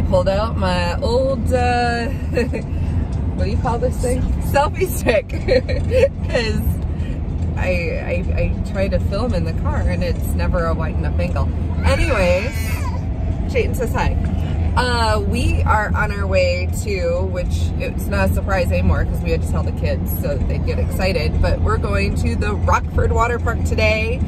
I pulled out my old, uh, what do you call this thing? Selfie stick. Because I, I, I try to film in the car and it's never a wide enough angle. Anyways, Chayton says hi. Uh, we are on our way to, which it's not a surprise anymore because we had to tell the kids so that they'd get excited, but we're going to the Rockford Water Park today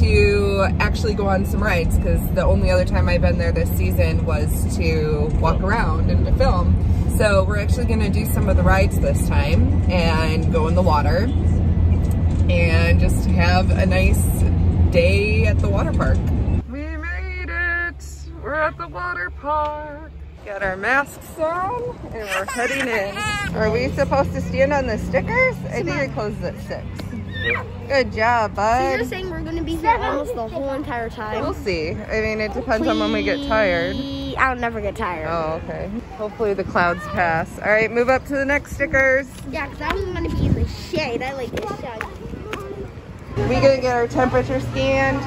to actually go on some rides because the only other time I've been there this season was to walk around and to film. So we're actually gonna do some of the rides this time and go in the water and just have a nice day at the water park. We made it! We're at the water park. Got our masks on and we're heading in. Are we supposed to stand on the stickers? I think it closes at six. Good job, So bud. you're saying we're gonna be here almost the whole entire time? We'll see. I mean, it depends on when we get tired. I'll never get tired. Oh, okay. Hopefully the clouds pass. All right, move up to the next stickers. Yeah, because I don't want to be in the shade. I like the shade. We gonna get our temperature scanned.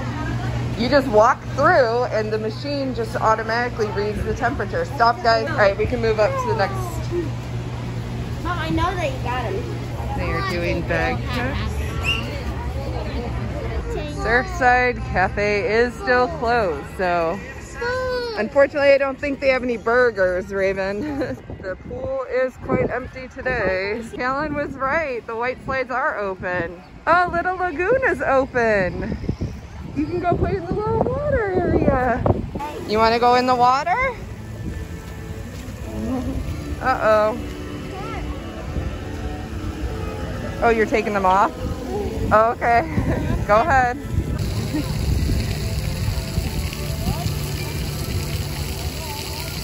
You just walk through and the machine just automatically reads the temperature. Stop, guys. All right, we can move up to the next. Mom, I know that you got him. They are doing bag checks. Surfside Cafe is still closed, so unfortunately I don't think they have any burgers, Raven. the pool is quite empty today. Kellen was right, the white slides are open. Oh, Little Lagoon is open. You can go play in the little water area. You want to go in the water? Uh-oh. Oh, you're taking them off? Oh, okay. Go ahead.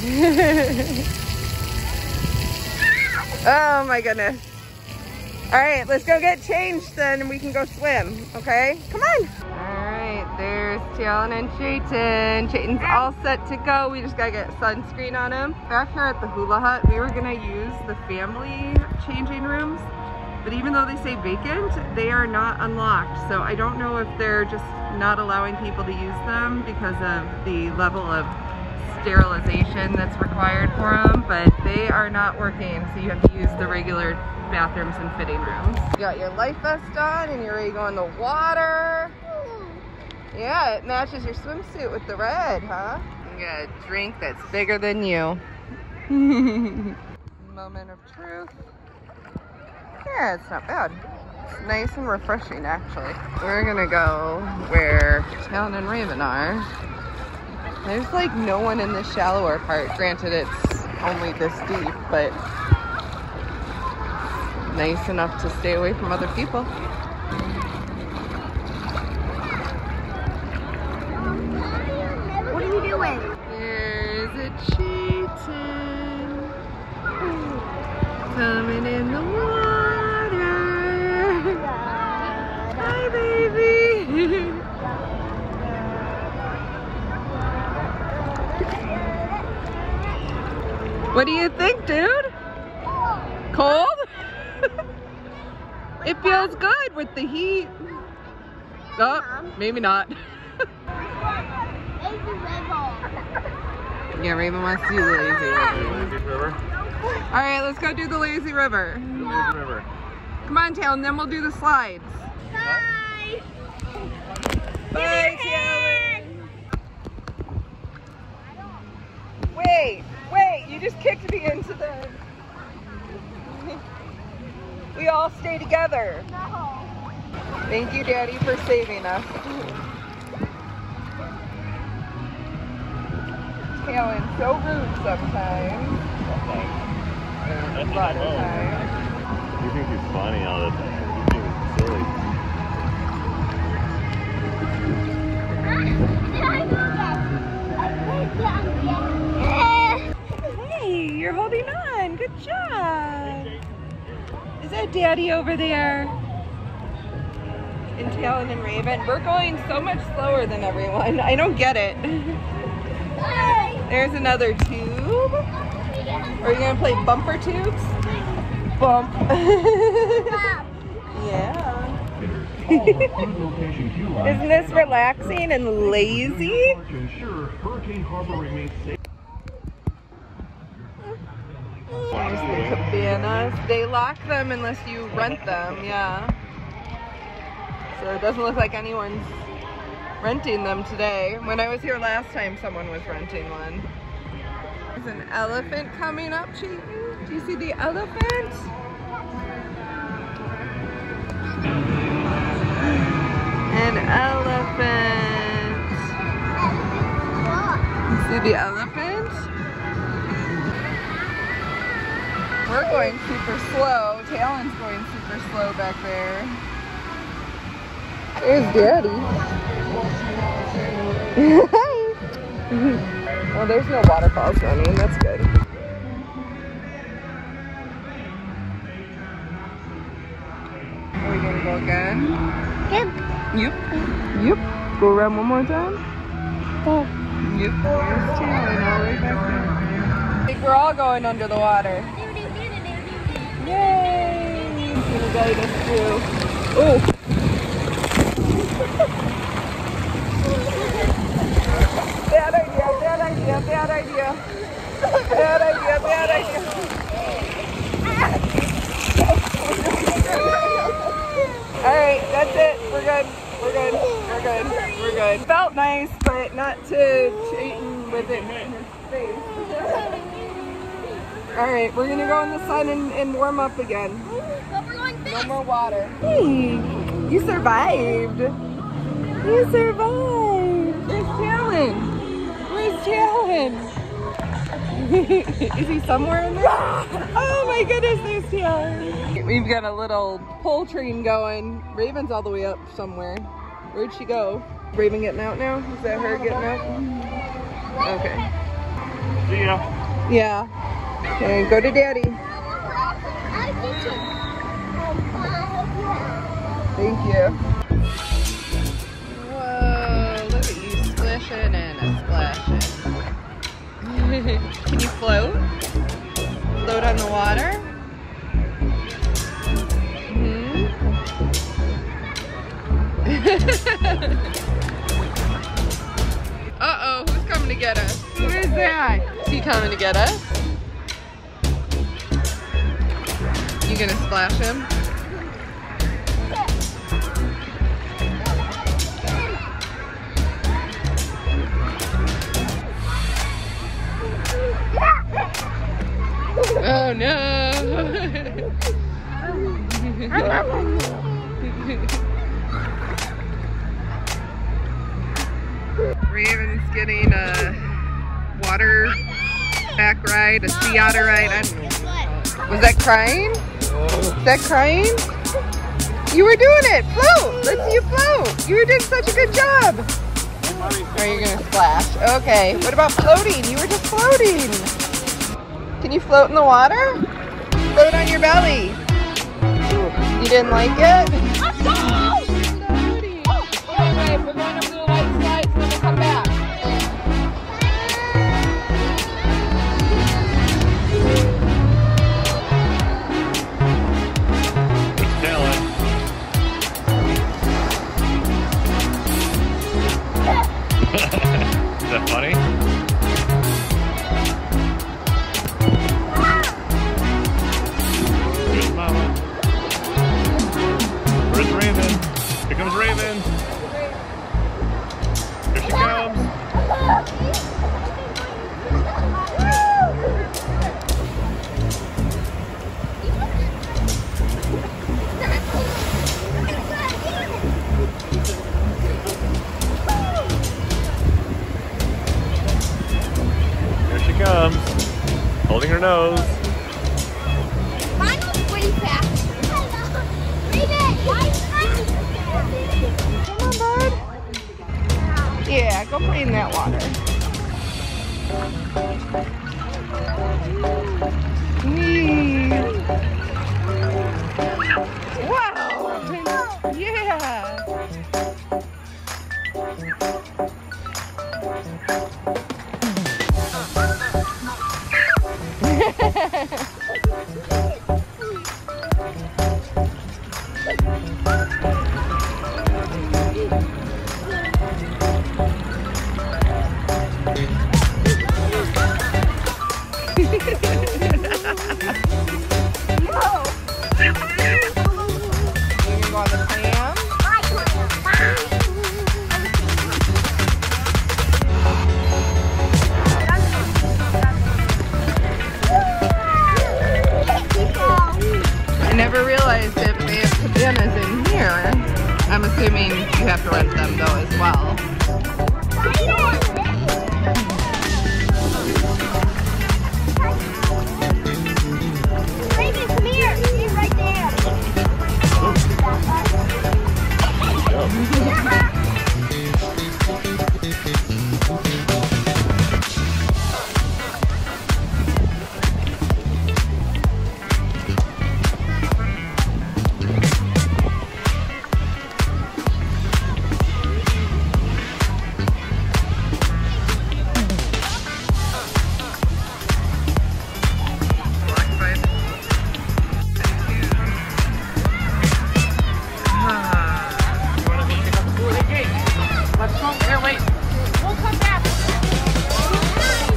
oh my goodness. All right, let's go get changed then and we can go swim, okay? Come on. All right, there's Talon and Chayton. Chayton's all set to go. We just gotta get sunscreen on him. Back here at the Hula Hut, we were gonna use the family changing rooms, but even though they say vacant, they are not unlocked. So I don't know if they're just not allowing people to use them because of the level of sterilization that's required for them, but they are not working, so you have to use the regular bathrooms and fitting rooms. You got your life vest on and you're ready to go in the water. Yeah, it matches your swimsuit with the red, huh? You got a drink that's bigger than you. Moment of truth. Yeah, it's not bad. It's nice and refreshing, actually. We're gonna go where Talon and Raven are. There's like no one in the shallower part. Granted, it's only this deep, but nice enough to stay away from other people. What do you think, dude? Cold? it feels good with the heat. Oh, maybe not. Yeah, Raven wants to do the lazy river. All right, let's go do the lazy river. Come on, Tail, and then we'll do the slides. Bye, Taylor. Wait, wait, you just kicked me into the... we all stay together. No. Thank you, Daddy, for saving us. Talon's so rude sometimes. A lot of times. You think he's funny all the time. You think he's silly. Hey, you're holding on. Good job. Is that Daddy over there? And Talon and Raven. We're going so much slower than everyone. I don't get it. There's another tube. Are you gonna play bumper tubes? Bump. yeah. Isn't this relaxing and lazy? Cabanas. They lock them unless you rent them, yeah. So it doesn't look like anyone's renting them today. When I was here last time, someone was renting one. There's an elephant coming up, Chayton. Do you see the elephant? An elephant. You see the elephant? We're going super slow. Talon's going super slow back there. There's Daddy. well, there's no waterfalls running. That's good. Are we gonna go again? Yep. Yep. Yep. Go around one more time. Yep. There's Talon all the way back there. I think we're all going under the water. Yay! He's gonna guide us through. Oh! bad idea, bad idea, bad idea. Bad idea, bad idea. Alright, that's it. We're good. We're good. We're good. We're good. Felt nice, but not to cheating with it in his face. Alright, we're gonna go in the sun and, and warm up again. No more water. Hey, you survived. You survived. Where's Talon? Where's Talon? Is he somewhere in there? Oh my goodness, there's Talon. We've got a little pole train going. Raven's all the way up somewhere. Where'd she go? Raven getting out now? Is that her getting out? Okay. See ya. Yeah. Okay, go to daddy. Thank you. Whoa, look at you splishing and splashing. Can you float? Float on the water? Hmm? Uh-oh, who's coming to get us? Who is that? Is he coming to get us? You gonna splash him? Oh no! Raven's getting a water back ride, a sea otter ride. I don't know. Was that crying? Is that crying? You were doing it! Float! Let's see you float! You were doing such a good job! Are you gonna splash? Okay. What about floating? You were just floating. Can you float in the water? Float on your belly. You didn't like it? Comes Raven. Here she comes. Here she comes. Holding her nose. Yeah, go play in that water. Whee.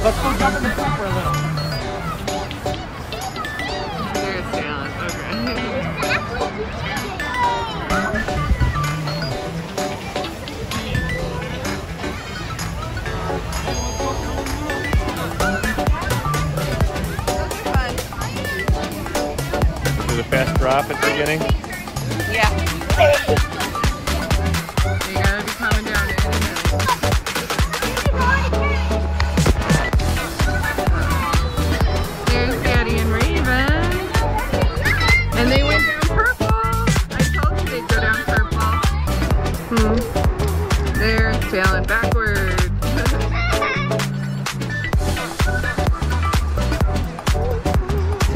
Let's go jump in the truck for a little. There's Talon. Okay. Do the fast drop at the beginning. Yeah.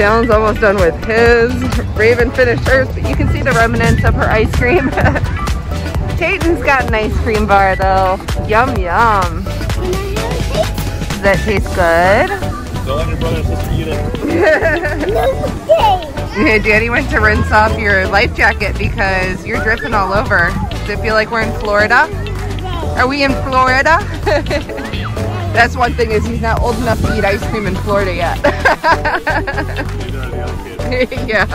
Talon's almost done with his. Raven finished hers, but you can see the remnants of her ice cream. Chayton's got an ice cream bar though. Yum yum. Does that taste good? Don't let your brother and sister eat it. Yeah, Danny went to rinse off your life jacket because you're dripping all over. Does it feel like we're in Florida? Are we in Florida? That's one thing is he's not old enough to eat ice cream in Florida yet. Yeah.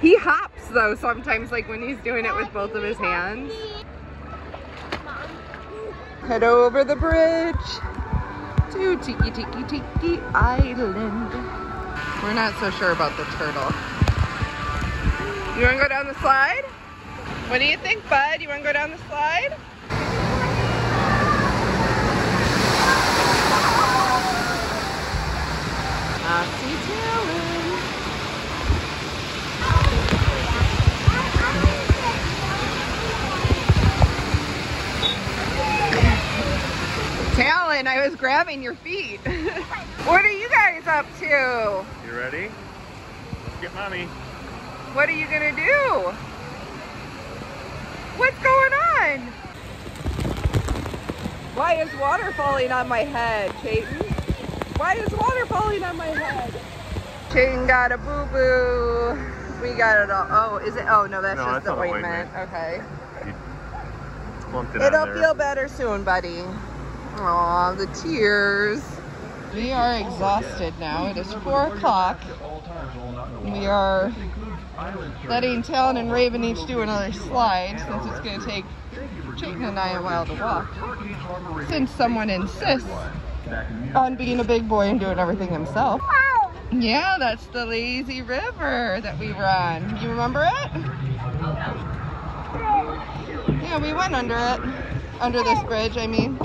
He hops though sometimes like when he's doing it with both of his hands. Head over the bridge to Tiki Tiki Tiki Island. We're not so sure about the turtle. You wanna go down the slide? What do you think, bud? You wanna go down the slide? I see Talon. Talon, I was grabbing your feet. what are you guys up to? You ready? Let's get mommy. What are you gonna do? What's going on? Why is water falling on my head, Chayton? Why is water falling on my head? Chayton got a boo-boo. We got it all. Oh, is it? Oh, no, that's No, just that's the the ointment. Okay. It'll feel better soon, buddy. Aw, the tears. We are exhausted now. It is 4 o'clock. We are letting Talon and Raven each do another slide since it's going to take Chayton and I a while to walk. Since someone insists on being a big boy and doing everything himself. Yeah, that's the lazy river that we run. You remember it? Yeah, we went under it. Under this bridge, I mean.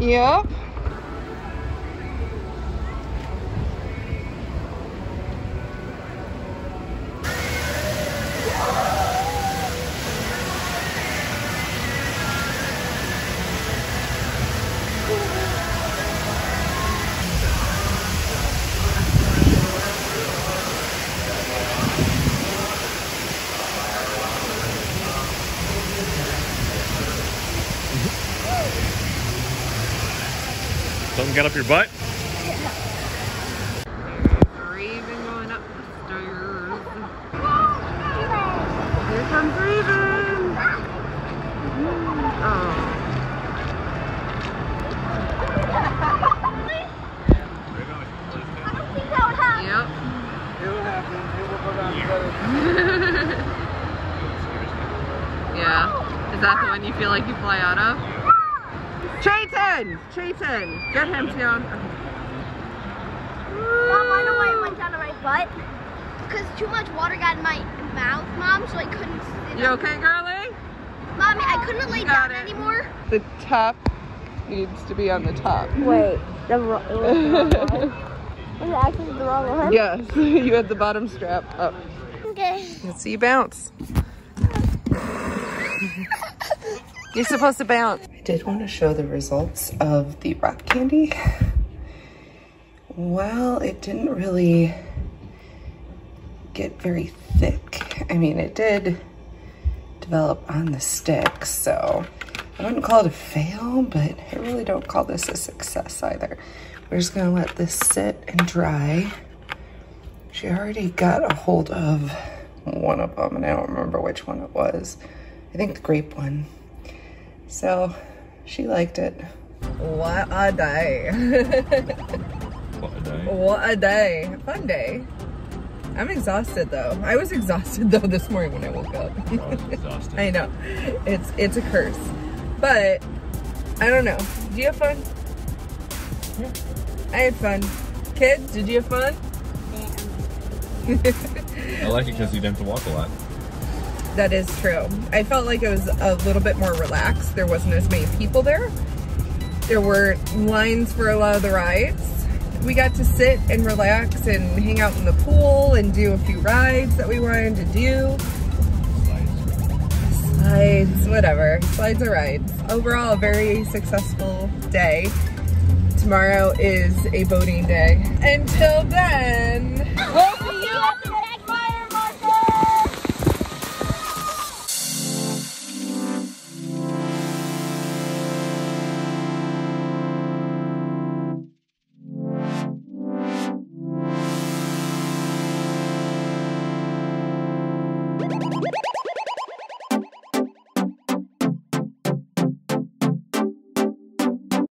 Yep. Something got up your butt? Raven going up the stairs. Here comes Raven. Oh. It'll happen. Will yeah. Is that the one you feel like you fly out of? Chayton! Chayton! Get him, Tion. Mom, I know why I went down on my butt. Because too much water got in my mouth, Mom, so I couldn't sit You up. okay, girlie? Mommy, I couldn't lay down it. anymore. The top needs to be on the top. Wait, the wrong, it was the wrong one. Was it actually the wrong one? Yes, you had the bottom strap up. Okay. Let's see you bounce. You're supposed to bounce. Did want to show the results of the rock candy. Well, it didn't really get very thick. I mean, it did develop on the stick, so I wouldn't call it a fail, but I really don't call this a success either. We're just gonna let this sit and dry. She already got a hold of one of them, and I don't remember which one it was. I think the grape one. So she liked it. What a day. What a day. what a day. Fun day. I'm exhausted though. I was exhausted though this morning when I woke up. I was exhausted. I know. It's it's a curse. But I don't know. Did you have fun? Yeah. I had fun. Kids, did you have fun? I like it because you didn't have to walk a lot. That is true. I felt like it was a little bit more relaxed. There wasn't as many people there. There were lines for a lot of the rides. We got to sit and relax and hang out in the pool and do a few rides that we wanted to do. Slides, whatever. Slides are rides. Overall, a very successful day. Tomorrow is a boating day. Until then,